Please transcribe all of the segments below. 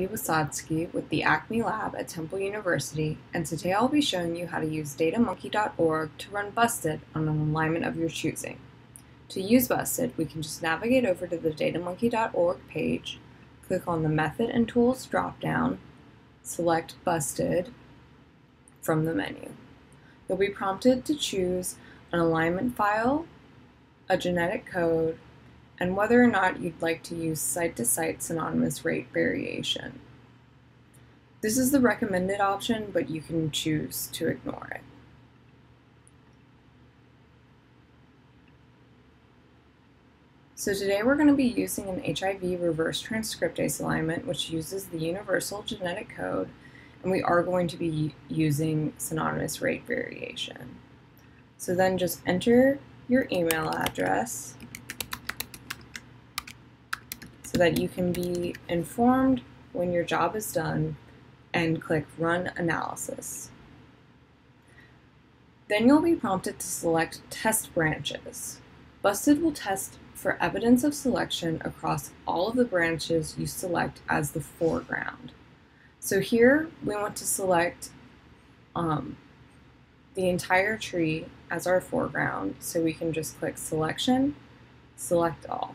Wasadsky with the Acme Lab at Temple University, and today I'll be showing you how to use datamonkey.org to run Busted on an alignment of your choosing. To use Busted, we can just navigate over to the datamonkey.org page, click on the Method and Tools dropdown, select Busted from the menu. You'll be prompted to choose an alignment file, a genetic code, and whether or not you'd like to use site-to-site -site synonymous rate variation. This is the recommended option, but you can choose to ignore it. So today we're going to be using an HIV reverse transcriptase alignment, which uses the universal genetic code, and we are going to be using synonymous rate variation. So then just enter your email address so that you can be informed when your job is done and click Run Analysis. Then you'll be prompted to select Test Branches. Busted will test for evidence of selection across all of the branches you select as the foreground. So here we want to select um, the entire tree as our foreground, so we can just click Selection, Select All.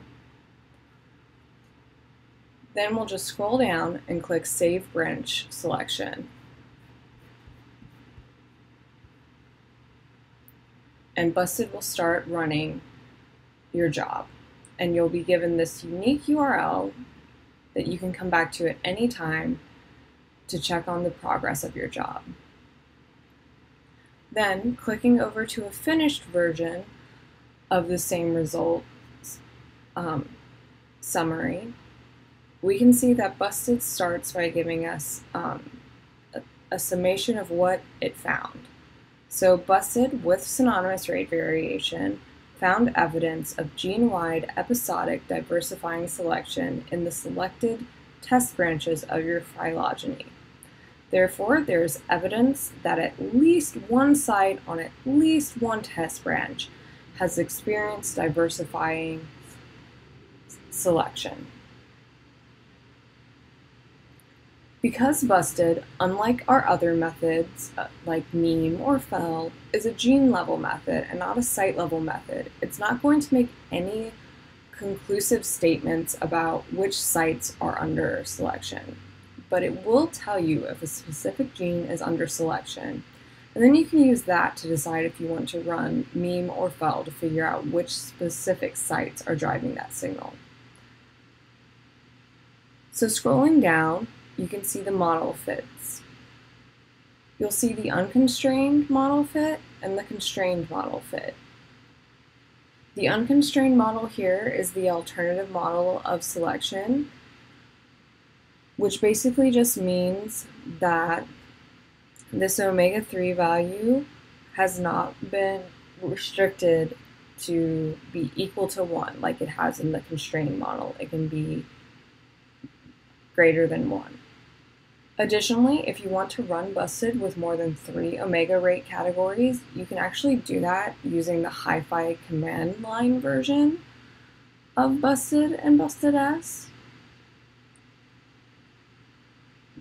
Then we'll just scroll down and click Save Branch Selection. And Busted will start running your job. And you'll be given this unique URL that you can come back to at any time to check on the progress of your job. Then, clicking over to a finished version of the same results um, summary, we can see that Busted starts by giving us um, a, a summation of what it found. So Busted, with synonymous rate variation, found evidence of gene-wide episodic diversifying selection in the selected test branches of your phylogeny. Therefore, there is evidence that at least one site on at least one test branch has experienced diversifying selection. Because busted, unlike our other methods, uh, like MEME or FEL, is a gene level method and not a site level method, it's not going to make any conclusive statements about which sites are under selection. But it will tell you if a specific gene is under selection, and then you can use that to decide if you want to run MEME or FEL to figure out which specific sites are driving that signal. So scrolling down, you can see the model fits. You'll see the unconstrained model fit and the constrained model fit. The unconstrained model here is the alternative model of selection, which basically just means that this omega-3 value has not been restricted to be equal to 1 like it has in the constrained model. It can be greater than 1. Additionally, if you want to run Busted with more than three Omega rate categories, you can actually do that using the HyPhy command line version of Busted and Busted S.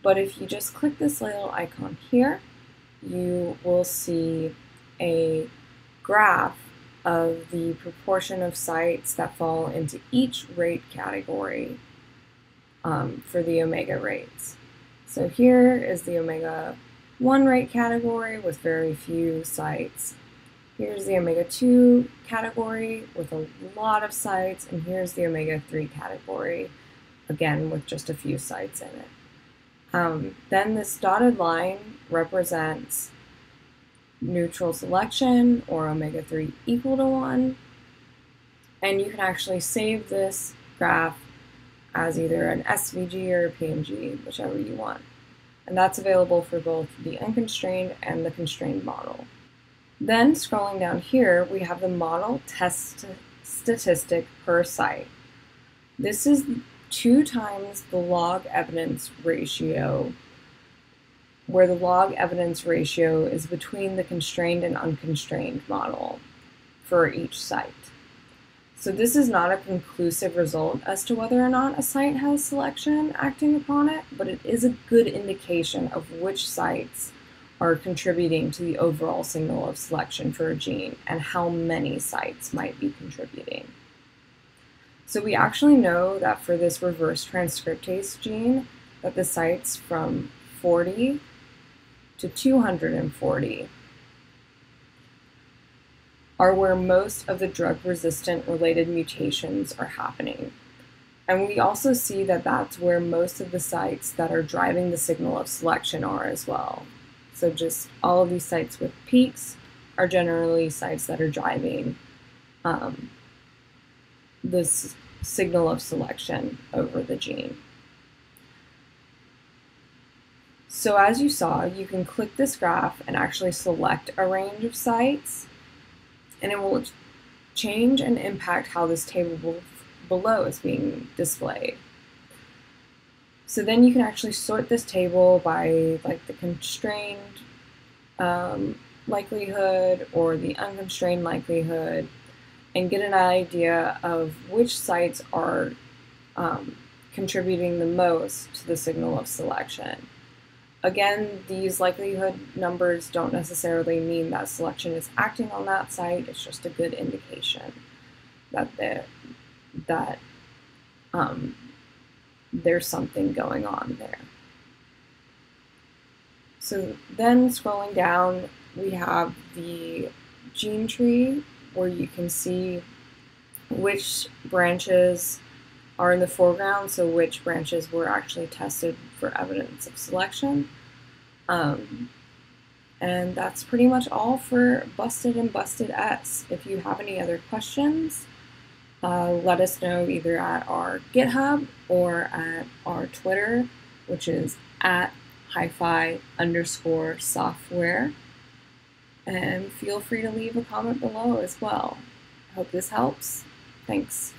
But if you just click this little icon here, you will see a graph of the proportion of sites that fall into each rate category um, for the omega rates. So here is the omega 1 rate category with very few sites. Here's the omega 2 category with a lot of sites, and here's the omega 3 category, again with just a few sites in it. Um, then this dotted line represents neutral selection or omega 3 equal to 1. And you can actually save this graph as either an SVG or a PNG, whichever you want. And that's available for both the unconstrained and the constrained model. Then scrolling down here, we have the model test statistic per site. This is two times the log evidence ratio, where the log evidence ratio is between the constrained and unconstrained model for each site. So this is not a conclusive result as to whether or not a site has selection acting upon it, but it is a good indication of which sites are contributing to the overall signal of selection for a gene and how many sites might be contributing. So we actually know that for this reverse transcriptase gene, that the sites from 40 to 240 are where most of the drug resistant related mutations are happening. And we also see that that's where most of the sites that are driving the signal of selection are as well. So just all of these sites with peaks are generally sites that are driving um, this signal of selection over the gene. So as you saw, you can click this graph and actually select a range of sites and it will change and impact how this table below is being displayed. So then you can actually sort this table by like the constrained um, likelihood or the unconstrained likelihood and get an idea of which sites are um, contributing the most to the signal of selection. Again, these likelihood numbers don't necessarily mean that selection is acting on that site. It's just a good indication that that um, there's something going on there. So then scrolling down, we have the gene tree where you can see which branches are in the foreground, so which branches were actually tested for evidence of selection. Um, and that's pretty much all for Busted and Busted S. If you have any other questions, uh, let us know either at our GitHub or at our Twitter, which is at hyphy underscore software. And feel free to leave a comment below as well. I hope this helps. Thanks.